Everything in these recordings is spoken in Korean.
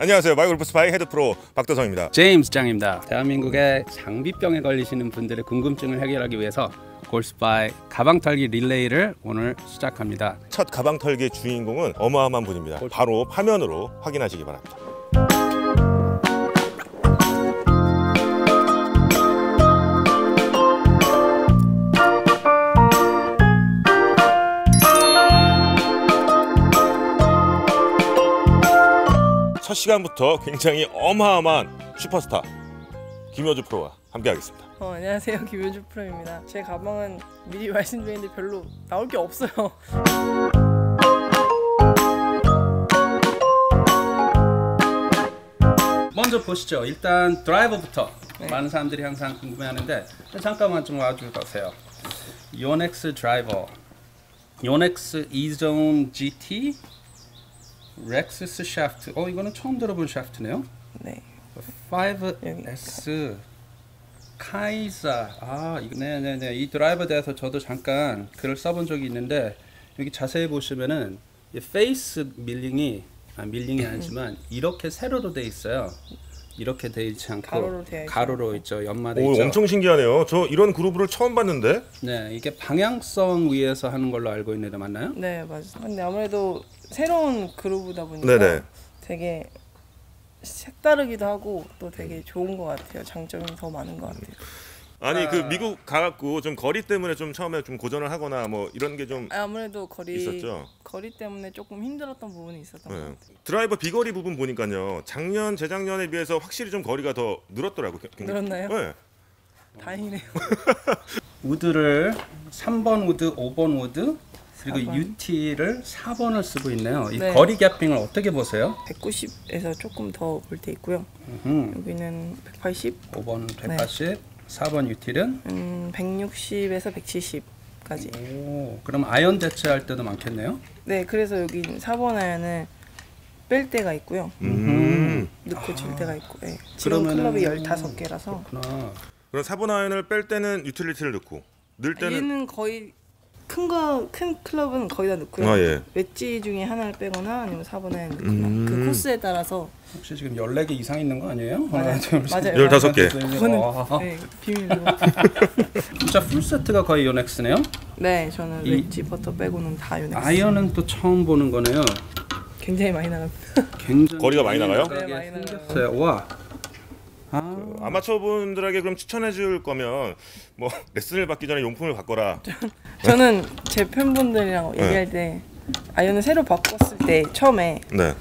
안녕하세요. 마이골프 스파이 헤드 프로 박도성입니다. 제임스 장입니다. 대한민국의 장비병에 걸리시는 분들의 궁금증을 해결하기 위해서 골프스파이 가방 털기 릴레이를 오늘 시작합니다. 첫 가방 털기의 주인공은 어마어마한 분입니다. 바로 화면으로 확인하시기 바랍니다. 첫 시간부터 굉장히 어마어마한 슈퍼스타 김효주 프로와 함께하겠습니다. 어, 안녕하세요 김효주 프로입니다. 제 가방은 미리 말씀드리는데 별로 나올 게 없어요. 먼저 보시죠. 일단 드라이버부터 네. 많은 사람들이 항상 궁금해하는데 잠깐만 좀 와주세요. 요넥스 드라이버, 요넥스 E-Zone GT, 렉시스 샤프트. 어 이거는 처음 들어본 샤프트네요. 네. 5S 카이자 아 이거 네네 네 이 드라이버에 대해서 저도 잠깐 글을 써본 적이 있는데 여기 자세히 보시면은 이 페이스 밀링이 아 밀링이 아니지만 이렇게 세로로 돼 있어요 이렇게 돼 있지 않고 가로로. 가로로 있죠 연마돼 오, 있죠 엄청 신기하네요. 저 이런 groove를 처음 봤는데. 네 이게 방향성 위해서 하는 걸로 알고 있는데 맞나요? 네 맞아요. 근데 아무래도 새로운 그루브다 보니까 네네. 되게 색다르기도 하고 또 되게 좋은 것 같아요. 장점이 더 많은 것 같아요. 아니 아. 그 미국 가갖고 좀 거리 때문에 좀 처음에 좀 고전을 하거나 뭐 이런 게 좀 아무래도 거리 있었죠. 거리 때문에 조금 힘들었던 부분이 있었던 것 네. 같아요. 드라이버 비거리 부분 보니까요. 작년 재작년에 비해서 확실히 좀 거리가 더 늘었더라고요. 늘었나요? 네. 다행이네요. 우드를 3번 우드, 5번 우드 그리고 4번. UT를 4번을 쓰고 있네요. 이 네. 거리 gapping을 어떻게 보세요? 190에서 조금 더 볼 때 있고요. 음, 여기는 180, 5번 180, 4번 util은 음, 160에서 170까지. 오, 그럼 아이언 대체할 때도 많겠네요. 네, 그래서 여기 4번 아이언은 뺄 때가 있고요. 음. 넣고 칠 때가 있고. 네. 지금 그러면은- 클럽이 15개라서 그렇구나. 그럼 4번 아이언을 뺄 때는 유틸리티를 넣고 넣을 때는 얘는 거의 큰거큰 클럽은 거의 다 넣고요. 아 예. 웨지 중에 하나를 빼거나 아니면 4번 아이언 넣거나 음. 그 코스에 따라서 혹시 지금 14개 이상 있는 거 아니에요? 맞아요. 하나, 둘, 셋, 맞아요. 넷, 15개. 다섯, 여섯, 그거는 와. 네, 비밀로. 진짜 full 세트가 거의 요넥스네요. 네, 저는 이- 웨지 퍼터 빼고는 다 요넥스. 아이언은 또 처음 보는 거네요. 굉장히 많이 나갑니다. 굉장히 거리가 많이 나가요? 네, 많이 나가요. 와. 아, 아마추어 분들에게 그럼 추천해 줄 거면 뭐 레슨을 받기 전에 용품을 바꿔라. 저는 제 팬분들이랑 네. 얘기할 때 아이언을 새로 바꿨을 때 처음에 네.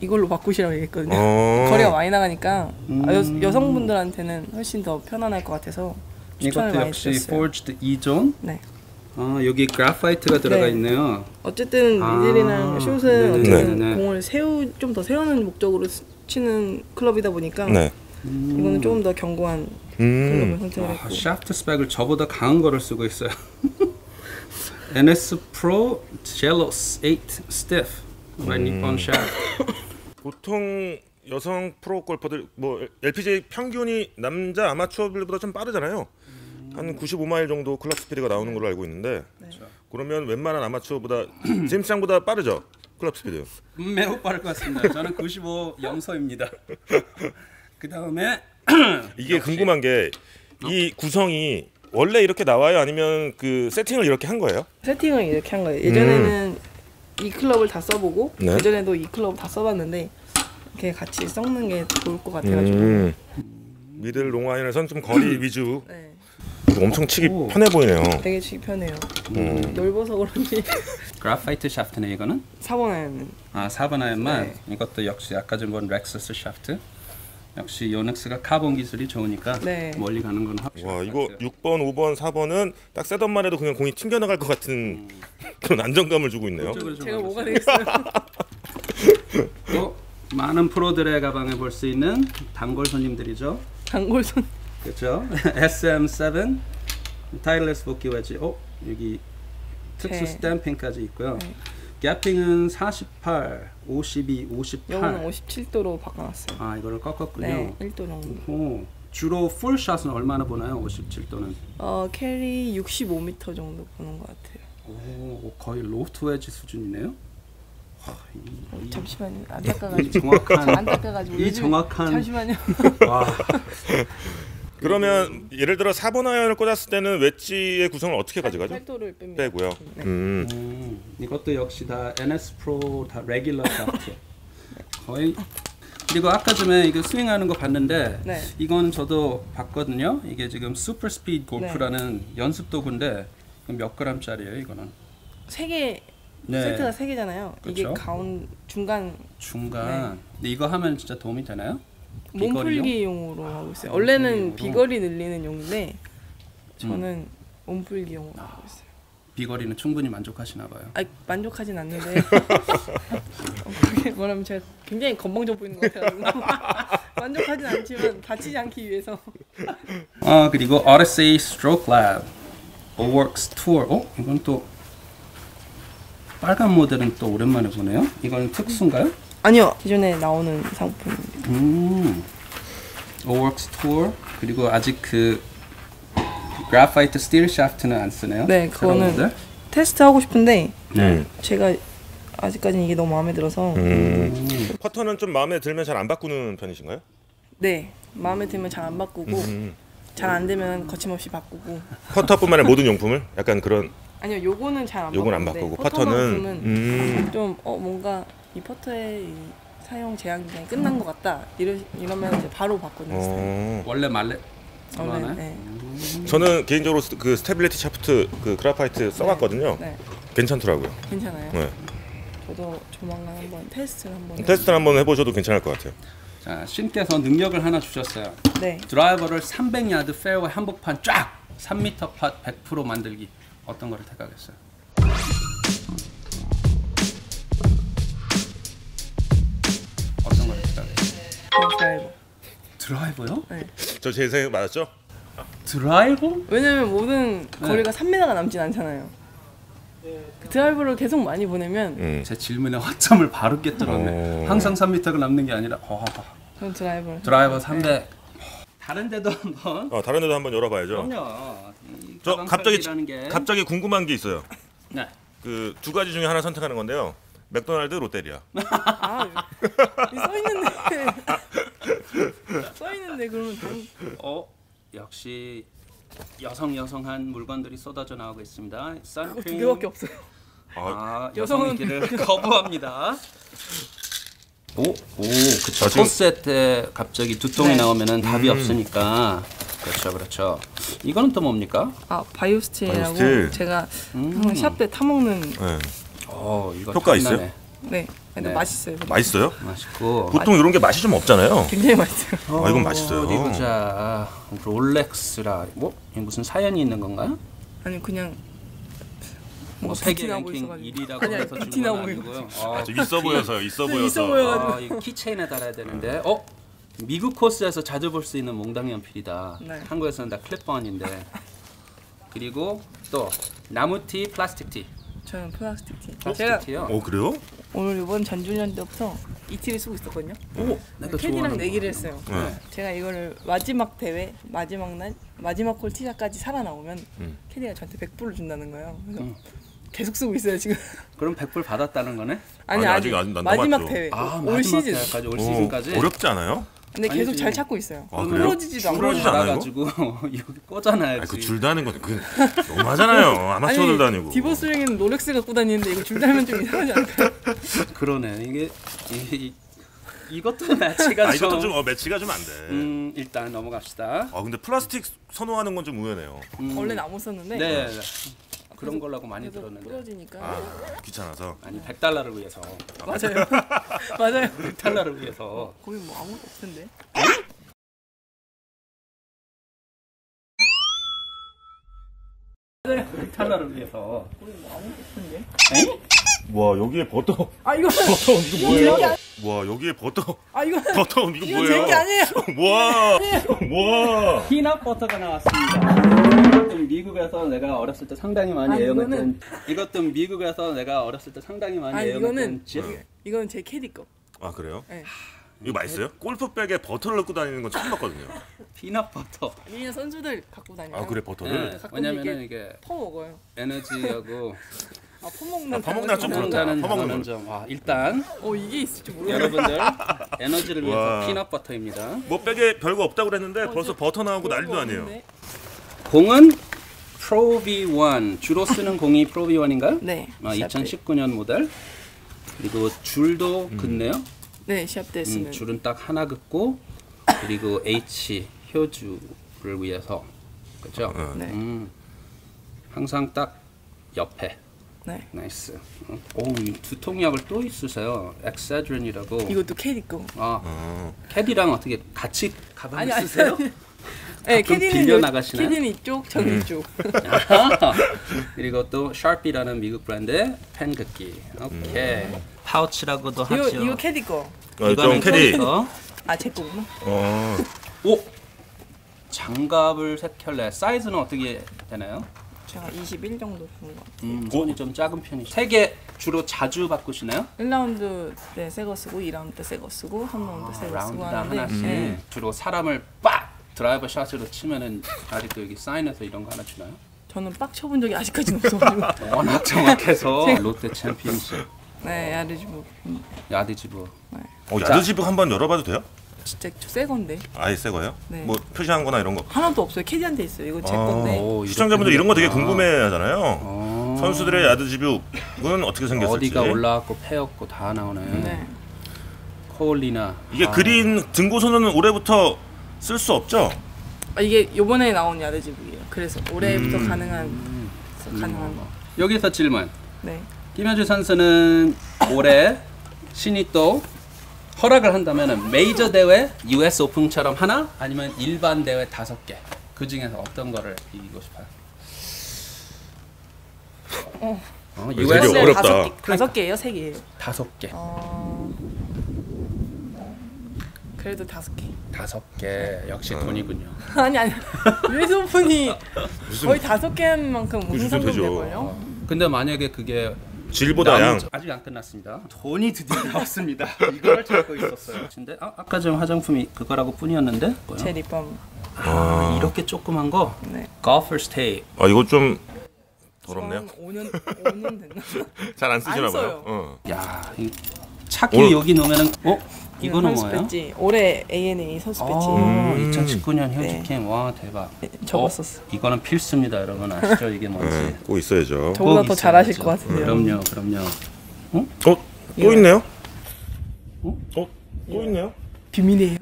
이걸로 바꾸시라고 얘기했거든요. 어. 거리가 많이 나가니까 음. 아, 여, 여성분들한테는 훨씬 더 편안할 것 같아서 추천을 이것도 많이 역시 드렸어요. forged E-zone. 네. 아, 여기 그래파이트가 들어가 네. 있네요. 어쨌든 아. 미들이랑 숏은 네네네. 어쨌든. 공을 세우 좀 더 세우는 목적으로 스- 치는 클럽이다 보니까 네. 이거는 조금 더 견고한 클럽을 음. 선택을 아, 했고 샤프트 스펙을 저보다 강한 거를 쓰고 있어요. NS Pro Zelos 8 Stiff by 음. Nippon Shaft. 보통 여성 프로 골퍼들 뭐 LPGA 평균이 남자 아마추어들보다 좀 빠르잖아요. 한 95마일 정도 클럽 스피드가 나오는 걸로 알고 있는데 네. 그러면 웬만한 아마추어보다 제임스장보다 빠르죠 클럽 스피드. 매우 빠를 것 같습니다. 저는 95 영서입니다. 그 다음에 이게 궁금한 게 이 구성이 원래 이렇게 나와요? 아니면 그 세팅을 이렇게 한 거예요? 세팅을 이렇게 한 거예요. 예전에는 이 클럽을 다 써보고 네. 예전에도 이 클럽 다 써봤는데 이렇게 같이 섞는 게 좋을 것 같아가지고 음. 미들 롱아이언에선 좀 거리 위주 네, 엄청 치기 오. 편해 보이네요. 되게 치기 편해요. 음. 넓어서 그런지 graphite 샤프트네 이거는. 4번 아이언은 아 4번 아이언만 네. 이것도 역시 아까 전 본 렉시스 샤프트. 역시 요넥스가 카본 기술이 좋으니까 네. 멀리 가는 건 확실히. 와 이거 6번, 5번, 4번은 딱 setup만 해도 그냥 공이 튕겨 나갈 것 같은 그런 안정감을 주고 있네요. 제가 뭐가. 되겠어요? 또 많은 프로들의 가방에 볼 수 있는 단골 손님들이죠. 단골 손 그렇죠. SM7 타이틀리스트 보키 웨지. 어 여기 특수 네. stamping까지 있고요. 네. gapping은 48, 52, 58. 요거는 57도로 바꿔놨어요. 아 이거를 꺾었군요. 네, 1도 정도. 오, 주로 full shot은 얼마나 보나요? 57도는. 어 carry 65m 정도 보는 것 같아요. 오, 거의 로프트 웨지 수준이네요. 어, 잠시만요. 안 닦아가지고. 정확한 안 닦아가지고. 이 정확한 잠시만요. 와 그러면 예를 들어 4번 아이언을 꽂았을 때는 웨지의 구성을 어떻게 가져가죠? 팔도를 뺍니다. 빼고요. 네. 음. 음, 이것도 역시 다 NS 프로 다 regular 샤프트 거의 그리고 아까 전에 이거 스윙하는 거 봤는데 네. 이건 저도 봤거든요. 이게 지금 슈퍼 스피드 골프라는 연습 도구인데 몇 그램짜리예요? 이거는 세개 네. 세트가 세 개잖아요. 이게 그렇죠. 가운 중간 중간. 근데 이거 하면 진짜 도움이 되나요? 몸풀기용으로 하고 있어요. 원래는? 비거리 늘리는 용인데 저는 몸풀기용으로 하고 있어요. 비거리는 충분히 만족하시나 봐요. 아 만족하진 않는데 어, 뭐라면 제가 굉장히 건방져 보이는 것 같아가지고 만족하진 않지만 다치지 않기 위해서 아 그리고 Odyssey Stroke Lab Oworks Tour. 어? 이건 또 빨간 모델은 또 오랜만에 보네요. 이건 특수인가요? 아니요 기존에 나오는 상품 음. Oworks Tour 그리고 아직 그 graphite 스틸 샤프트는 안 쓰네요. 네, 그거는-? 테스트 하고 싶은데 네. 제가 아직까지는 이게 너무 마음에 들어서 음. 퍼터는 좀 마음에 들면 잘 안 바꾸는 편이신가요? 네 마음에 들면 잘 안 바꾸고 음. 잘안 되면 거침없이 바꾸고 퍼터뿐만 아니라 모든 용품을 약간 그런 아니요 요거는 잘안 요건 안 바꾸고 퍼터는 음. 좀어 뭔가 이 퍼터의 이 사용 제한 기간이 끝난 것 같다 이러 이러면 이제 바로 바꾸는 스타일. 어. 원래 mallet 원래? 네. 저는 개인적으로 스- 그 stability 샤프트 그 graphite 써봤거든요. 네 괜찮더라고요. 괜찮아요. 네. 저도 조만간 한번 테스트를 한번. 테스트를 한번 해보셔도 괜찮을 것 같아요. 자, 신께서 능력을 하나 주셨어요. 네. 드라이버를 300야드 페어웨이 한복판 쫙 3m 팟100% 만들기 어떤 거를 택하겠어요? 드라이버. 드라이버요? 네. 저제 생각 맞았죠? 드라이버? 왜냐면 모든 네. 거리가 3m가 남진 않잖아요. 그 드라이브를 계속 많이 보내면 음. 제 질문에 화점을 바로 깨뜨렸네. 어. 항상 3m가 남는 게 아니라 어, 전. 드라이버 네. 300. 다른 데도 한번 어, 다른 데도 한번 열어봐야죠. 그럼요. 이 저 가방 갑자기 팔기라는 게 갑자기 궁금한 게 있어요. 네. 그 두 가지 중에 하나 선택하는 건데요. 맥도날드, 롯데리아. 아, 써 있는데. 써 있는데 그러면 당... 어 역시 여성 여성한 물건들이 쏟아져 나오고 있습니다. 그거 두 선크림. 개밖에 없어요. 아, 여성은- 여성이기를 거부합니다. 오, 오, 그쵸. 아, 지금- 때 갑자기 두통이 네. 나오면은 답이 음. 없으니까. 그렇죠, 그렇죠. 이거는 또 뭡니까? 아 바이오스틸이라고 바이오스틸. 제가 음. 샵때 타먹는 네. 어, 이거 효과. 있어요? 네, 근데 네. 맛있어요. 맛있어요? 맛있고. 보통 이런 게 맛이 좀 없잖아요. 굉장히 맛있어요. 아, 이건 맛있어요. 어디 보자. 롤렉스라. 뭐? 이게 무슨 사연이 있는 건가요? 아니 그냥 뭐 뭔가 세계 랭킹 보여가지고. 1위라고 아니, 아니, 해서 건 보여가지고. 아니고요. 아, 좀 있어 보여서요. 있어 네, 보여서. 있어 보여가지고. 아, 이거 keychain에 달아야 되는데. 어? 미국 코스에서 자주 볼 수 있는 몽땅 연필이다. 네. 한국에서는 다 클립펜인데. 그리고 또 나무티, 플라스틱 티. 저는 플라스틱 티. 제가 플라스틱 티요. 어 그래요? 오늘 이번 전주년 때부터 이 티를 쓰고 있었거든요. 오, 내가 캐디랑 좋아하는 내기를 거. 했어요. 네. 제가 이거를 마지막 대회 마지막 날 마지막 홀 티샷까지 살아 나오면 음. 캐디가 저한테 100불을 준다는 거예요. 그래서 음. 계속 쓰고 있어요 지금. 그럼 100불 받았다는 거네? 아니, 아니, 아직, 아직 마지막 남았죠. 대회 아, 올 마지막 시즌. 대회까지 올 어, 시즌까지. 어렵지 않아요? 근데 계속 아니지. 잘 찾고 있어요. 아? 부러지지도 않고. 부러지지 않아요, 받아가지고 여기 꽂아놔야지. 아니 그줄 다는 건 그 너무하잖아요. 아마추어들도 아니고. 디버스링은 롤렉스 갖고 다니는데 이거 줄 달면 좀 이상하지 않을까요? 그러네. 이게 이, 이, 이 것도 매치가 아 좀. 이것도 좀 어, 매치가 좀 안 돼. 음 일단 넘어갑시다. 아 근데 플라스틱 선호하는 건 좀 의외네요. 음, 원래 나무 썼는데 네. 네. 그런 걸라고 많이 들었는데. 부러지니까 아 귀찮아서. 아니 100달러를 위해서. 맞아요. 맞아요. 100달러를 위해서. 거기 뭐 아무것도 없던데. 네, 100달러를 위해서. 거기 뭐 아무것도 없던데. 에이? 와 여기에 버터. 아 이거 버터 이거 뭐예요? 와 여기에 버터. 아 이거 버터 이거 뭐예요? 제게 아니에요. 와. 와. 피넛 버터가 나왔습니다. 미국에서 내가 어렸을 때 상당히 많이 아, 애용했던 이것도 미국에서 내가 어렸을 때 상당히 많이 아 애용했던 이거는 집. 이거는 제 캐디 거. 아 그래요? 네. 이거 맛있어요? 골프백에 버터를 넣고 다니는 건 처음 봤거든요. 피넛 버터. 그냥 선수들 갖고 다녀요. 아 그래 네, 버터를? 가끔 왜냐면은 이게 이게 퍼 먹어요. 에너지하고 아, 퍼먹는 퍼먹는 좀 그렇다. 퍼먹는 점. 와, 일단 어 이게 있을 줄 몰랐네. 여러분들 에너지를 위해서 와. 피넛 버터입니다. 뭐 백에 별거 없다고 그랬는데 벌써 버터 나오고 난리도 아니에요. 공은 Pro V1 주로 쓰는 공이 Pro V1인가요? 네. 아, 시합 때. 2019년 모델. 그리고 줄도 긋네요. 네 시합 때 쓰는. 음, 줄은 딱 하나 긋고 그리고 H 효주를 위해서 그죠? 네. 음, 항상 딱 옆에 네. nice. 어, 오, 이 두통약을 또 있으세요. Excedrin이라고. 이것도 캐디 거. 아, 어. 캐디랑 어떻게 같이 가방을 아니 아니. 쓰세요? 네 가 끔 캐디는 빌려 요- 나가시나요? 캐디는 이쪽, 저는 이쪽. 그리고 또 Sharpie라는 미국 브랜드의 펜 긋기. 오케이. 파우치라고도 이거 하죠. 이거 캐디 거. 어, 좀 이거는 캐디. 어? 아제 거구나. 어. 오 장갑을 세 켤레 사이즈는 어떻게 되나요? 제가 21 정도 주는 것 같아요. 음, 손이 좀 작은 편이죠. 세개 주로 자주 바꾸시나요? 1라운드 때 새거 쓰고 2라운드 때 새거 쓰고 3라운드 때 새거 쓰고 라운드당 하는데 하나씩 네. 주로 사람을 빡 드라이버 샷으로 치면은 아직도 여기 사인해서 이런 거 하나 주나요? 저는 빡 쳐본 적이 아직까지는 없어가지고 워낙 정확해서 롯데 챔피언십 네 야르지부 야디지부 어, 야드집을 한번 열어봐도 돼요? 진짜 새 건데 아예 새 거예요? 네. 뭐 표시한 거나 이런 거. 하나도 없어요 캐디한테 있어요 이거 제 아. 건데 오, 시청자분들 이런 거 되게 궁금해 하잖아요. 어. 선수들의 야드집은 어떻게 생겼을지. 어디가 올라왔고 패였고 다 나오네. 네. 코올리나 이게 아, 그린 등고선은 올해부터 쓸 수 없죠? 아, 이게 요번에 나온 야르지부예요 그래서 올해부터 음. 가능한 가능한 거 여기서 질문. 네. 김현주 선수는 올해 신이 또 허락을 한다면 메이저 대회 US 오픈처럼 하나 아니면 일반 대회 다섯 개. 그 중에서 어떤 거를 이기고 싶어요? 어. 어, 되게 US 어렵다. 다섯 개, 다섯 개예요 세 개예요 다섯 개. 어... 그래도 다섯 개 다섯 개 역시 돈이군요. 아니 아니 무슨 거의 다섯 개한 만큼 우승 무슨 상금 되죠. 될걸요? 어, 근데 만약에 그게 질보다 양. 아직 안 끝났습니다. 돈이 드디어 나왔습니다. 이거를 찾고 있었어요. 근데 아, 아까 전 화장품이 그거라고 뿐이었는데? 제 립밤 아, 이렇게 조그만 거 네. golfer's tape. 아 이거 좀 더럽네요. 5년 5년 됐나? 잘 안 쓰시나 안 봐요. 써요. 어. 야, 이 차키 오늘- 여기 놓으면은 어? 이거는 선수 뭐예요? 배지 올해 ANA 선수 배지 아, 음. 2019년 네. 현직캠 와 대박. 네, 적었었어. 이거는 필수입니다, 여러분 아시죠 이게 뭔지. 네, 꼭 있어야죠. 저보다 꼭더 잘하실 있어야죠. 것 같은데요. 그럼요, 그럼요. 어? 또 있네요? 어? 어? 또 있네요? 비밀이에요.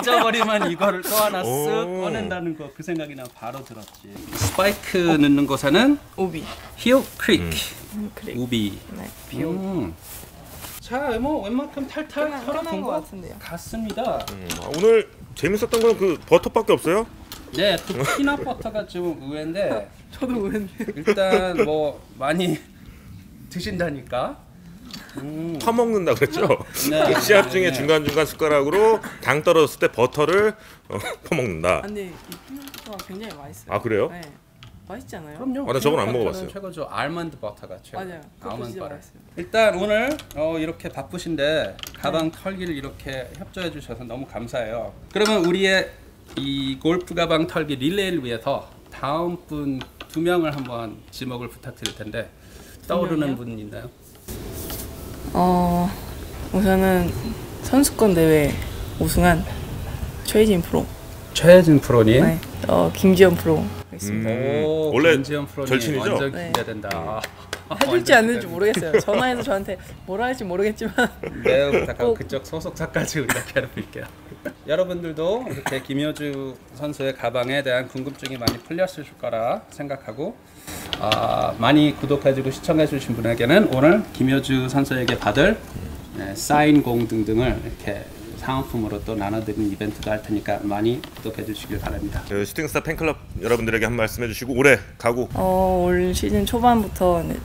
잊어버리면 이거를 또 하나 쓱 오. 꺼낸다는 거 그 생각이 나 바로 들었지. 스파이크 넣는 곳에는 오비. 히오 크릭 음. 우비. 네. 비오. 음. 자, 뭐 웬만큼 탈탈 끝난 끝난 것 것 같은데요. 같습니다. 음, 아, 오늘 재밌었던 건 그 버터밖에 없어요? 네, 그 피넛 버터가 좀 의외인데 저도 그랬는데. 일단 뭐 많이 드신다니까. 음. 퍼먹는다 그랬죠? 네. 시합 중에 네. 중간중간 숟가락으로 당 떨어졌을 때 버터를 어, 퍼먹는다. 아, 근데 이 피넛버터가 굉장히 맛있어요. 아 그래요? 네. 맛있지 않아요? 그럼요. 아, 나 저건 안 먹어봤어요. 최고죠. 알몬드 버터가 최고. 맞아요. 진짜 버터. 일단 오늘 어, 이렇게 바쁘신데 가방 털기를 이렇게 협조해 주셔서 너무 감사해요. 그러면 우리의 이 골프 가방 털기 릴레이를 위해서 다음 분 두 명을 한번 지목을 부탁드릴 텐데 떠오르는? 분 있나요? 어 우선은 선수권 대회 우승한 최혜진 프로, 최혜진 프로님. 네. 어 김지현 프로 있습니다. 음, 오, 원래 김지현 프로님 절친이죠? 완전 네. 기대된다. 해줄지 안 해줄지 모르겠어요. 전화해서 저한테 뭐라 할지 모르겠지만 매우 부탁하고 꼭. 그쪽 소속사까지 우리가 괴롭힐게요. 여러분들도 이렇게 김효주 선수의 가방에 대한 궁금증이 많이 풀렸을 거라 생각하고 아, 많이 구독해주고 시청해주신 분에게는 오늘 김효주 선수에게 받을 네, 사인공 등등을 이렇게 상품으로 또 나눠드리는 이벤트도 할 테니까 많이 구독해 주시길 바랍니다. 그 슈팅스타 팬클럽 여러분들에게 한 말씀 해주시고 올해 가고 어, 올 시즌 초반부터 네,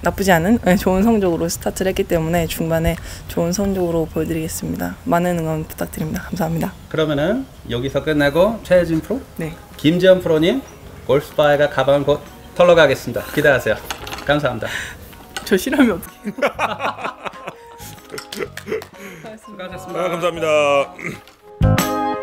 나쁘지 않은 네, 좋은 성적으로 스타트를 했기 때문에 중반에 좋은 성적으로 보여드리겠습니다. 많은 응원 부탁드립니다. 감사합니다. 그러면은 여기서 끝내고 최혜진 프로, 네. 김지현 프로님 골프바이가 가방을 곧 털러 가겠습니다. 기대하세요. 감사합니다. 저 실험이 어 수고하셨습니다. 수고하셨습니다. 아, 감사합니다.